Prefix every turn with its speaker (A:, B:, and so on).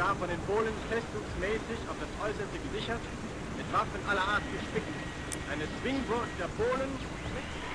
A: von den Polen festungsmäßig auf das Äußerste gesichert, mit Waffen aller Art gespickt. Eine Swingboard der Polen mit